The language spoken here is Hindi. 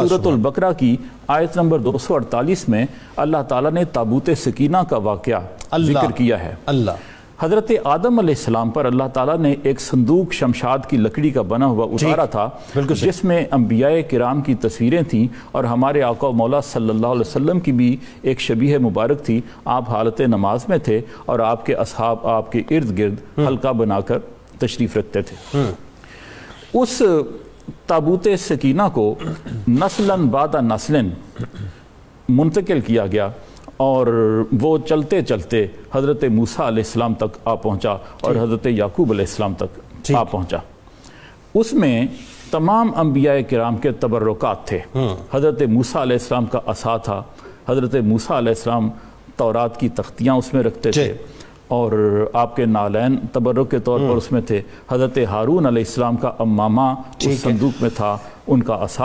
सूरतुल बकरा की आयत नंबर 248 में अल्लाह ताला ने ताबूत सकीना का वाक़ ज़िक्र किया है। अल्लाह। हज़रत आदम सलाम पर अल्लाह ताला ने एक संदूक शमशाद की लकड़ी का बना हुआ उतारा था जिसमें अम्बिया किराम की तस्वीरें थीं और हमारे आका मौला सल्लल्लाहु अलैहि वसल्लम की भी एक शबीह मुबारक थी। आप हालत नमाज़ में थे और आपके असहाब आपके इर्द गिर्द हल्का बनाकर तशरीफ़ रखते थे। उस ताबूत सकीना को नस्लन बादा नस्लन मुंतकिल किया गया और वो चलते चलते हज़रत मूसा अलैहिस्सलाम तक आ पहुँचा और हज़रत याकूब अलैहिस्सलाम तक आ पहुँचा। उसमें तमाम अम्बिया कराम के तबर्रुकात थे। हज़रत मूसा अलैहिस्सलाम का असा था। हज़रत मूसा अलैहिस्सलाम तौरात की तख्तियाँ उसमें रखते थे। और आपके नालैन तबर्रुक के तौर पर उसमें थे। हज़रत हारून अलैहिस्सलाम का अम्मामा उस संदूक में था। उनका असा